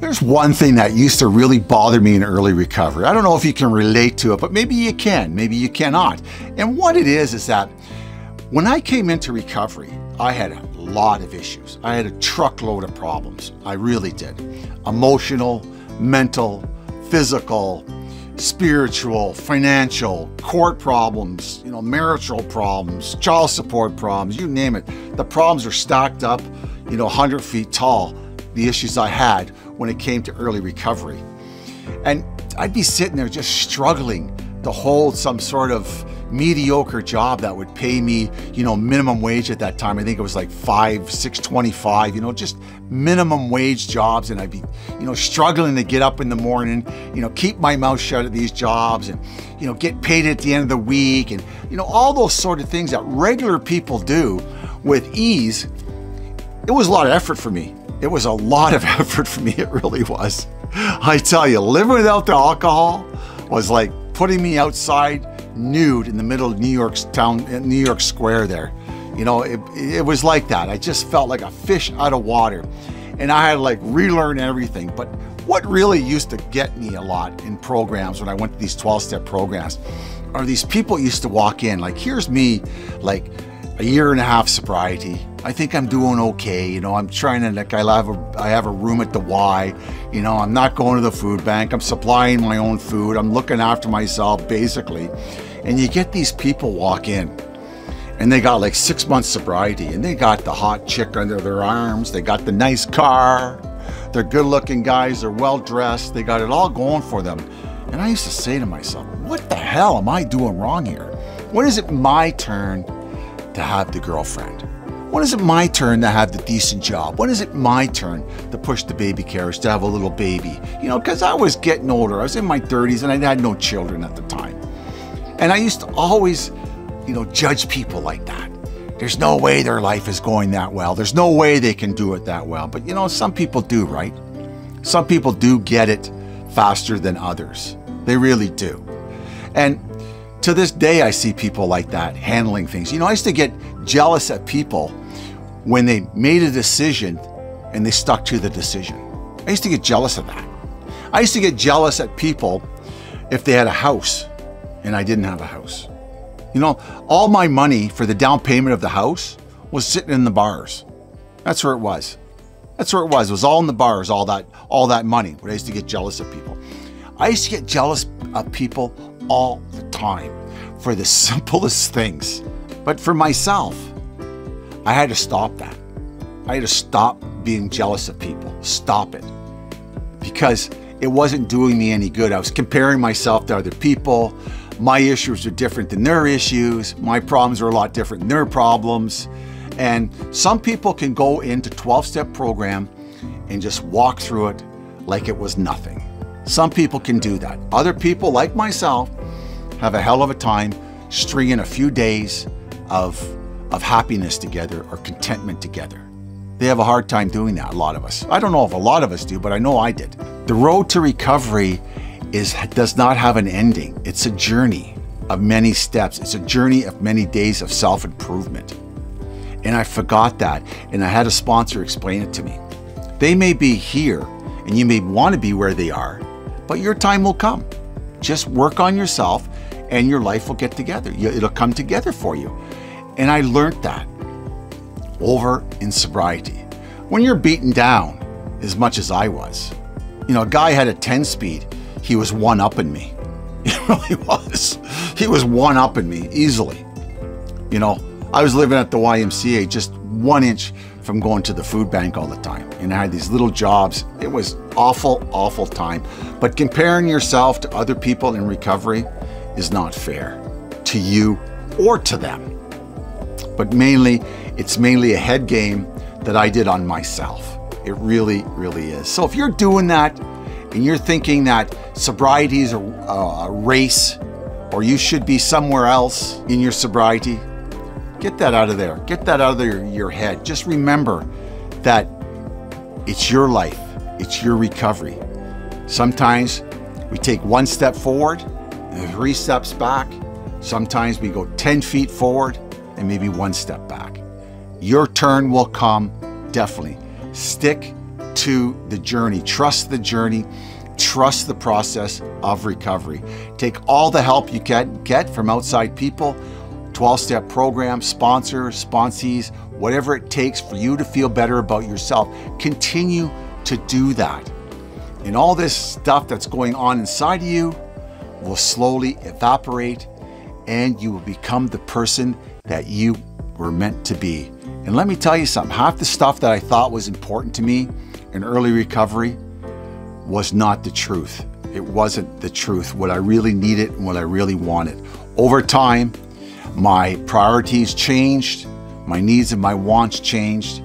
There's one thing that used to really bother me in early recovery. I don't know if you can relate to it, but maybe you can, maybe you cannot. And what it is is that when I came into recovery, I had a lot of issues. I had a truckload of problems. I really did. Emotional, mental, physical, spiritual, financial, court problems, you know, marital problems, child support problems, you name it. The problems are stacked up, you know, 100 feet tall, the issues I had when it came to early recovery. And I'd be sitting there just struggling to hold some sort of mediocre job that would pay me, you know, minimum wage at that time. I think it was like five, six twenty-five, you know, just minimum wage jobs. And I'd be, you know, struggling to get up in the morning, you know, keep my mouth shut at these jobs and, you know, get paid at the end of the week and, you know, all those sort of things that regular people do with ease. It was a lot of effort for me. It was a lot of effort for me. It really was. I tell you, living without the alcohol was like putting me outside nude in the middle of New York's town, uh, New York Square there. You know, it, it was like that. I just felt like a fish out of water. And I had to like relearn everything. But what really used to get me a lot in programs when I went to these 12 step programs are these people used to walk in, like, here's me, like, a year and a half sobriety. I think I'm doing okay. You know, I'm trying to like I have a I have a room at the Y. You know, I'm not going to the food bank. I'm supplying my own food. I'm looking after myself basically. And you get these people walk in and they got like six months sobriety and they got the hot chick under their arms. They got the nice car. They're good looking guys. They're well dressed. They got it all going for them. And I used to say to myself, what the hell am I doing wrong here? When is it my turn to have the girlfriend? When is it my turn to have the decent job? When is it my turn to push the baby carriage to have a little baby? You know, because I was getting older. I was in my 30s and I had no children at the time. And I used to always, you know, judge people like that. There's no way their life is going that well. There's no way they can do it that well. But you know, some people do, right? Some people do get it faster than others. They really do. And to this day, I see people like that handling things. You know, I used to get jealous at people when they made a decision and they stuck to the decision. I used to get jealous of that. I used to get jealous at people if they had a house and I didn't have a house. You know, all my money for the down payment of the house was sitting in the bars. That's where it was. That's where it was. It was all in the bars, all that, all that money. But I used to get jealous of people. I used to get jealous of people all the time for the simplest things. But for myself, I had to stop that. I had to stop being jealous of people. Stop it. Because it wasn't doing me any good. I was comparing myself to other people. My issues are different than their issues. My problems are a lot different than their problems. And some people can go into 12 step program and just walk through it like it was nothing. Some people can do that. Other people, like myself, have a hell of a time stringing a few days of, of happiness together or contentment together. They have a hard time doing that, a lot of us. I don't know if a lot of us do, but I know I did. The road to recovery is does not have an ending. It's a journey of many steps. It's a journey of many days of self-improvement. And I forgot that, and I had a sponsor explain it to me. They may be here, and you may want to be where they are, but your time will come. Just work on yourself and your life will get together. It'll come together for you. And I learned that over in sobriety. When you're beaten down as much as I was, you know, a guy had a 10 speed, he was one up in me. He really was. He was one up in me easily. You know, I was living at the YMCA just one inch from going to the food bank all the time. And I had these little jobs. It was awful, awful time. But comparing yourself to other people in recovery is not fair to you or to them. But mainly, it's mainly a head game that I did on myself. It really, really is. So if you're doing that and you're thinking that sobriety is a, a race or you should be somewhere else in your sobriety, get that out of there. Get that out of your, head. Just remember that it's your life, it's your recovery. Sometimes we take one step forward three steps back. Sometimes we go 10 feet forward and maybe one step back. Your turn will come, definitely. Stick to the journey. Trust the journey. Trust the process of recovery. Take all the help you can get from outside people, 12 step program, sponsors, sponsees, whatever it takes for you to feel better about yourself. Continue to do that. And all this stuff that's going on inside of you will slowly evaporate and you will become the person that you were meant to be. And let me tell you something half the stuff that I thought was important to me in early recovery was not the truth. It wasn't the truth, what I really needed and what I really wanted. Over time, my priorities changed, my needs and my wants changed,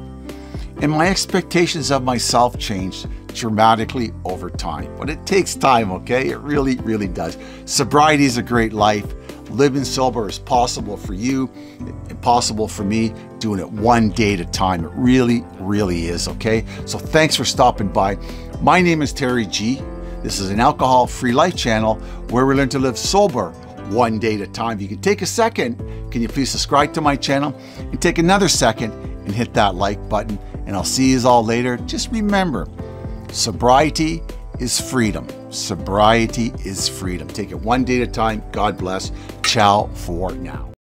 and my expectations of myself changed dramatically over time. But it takes time, okay? It really, really does. Sobriety is a great life. Living sober is possible for you, impossible for me, doing it one day at a time. It really, really is, okay? So thanks for stopping by. My name is Terry G. This is an alcohol free life channel where we learn to live sober one day at a time. If you can take a second, can you please subscribe to my channel and take another second and hit that like button? And I'll see you all later. Just remember, sobriety is freedom. Sobriety is freedom. Take it one day at a time. God bless. Ciao for now.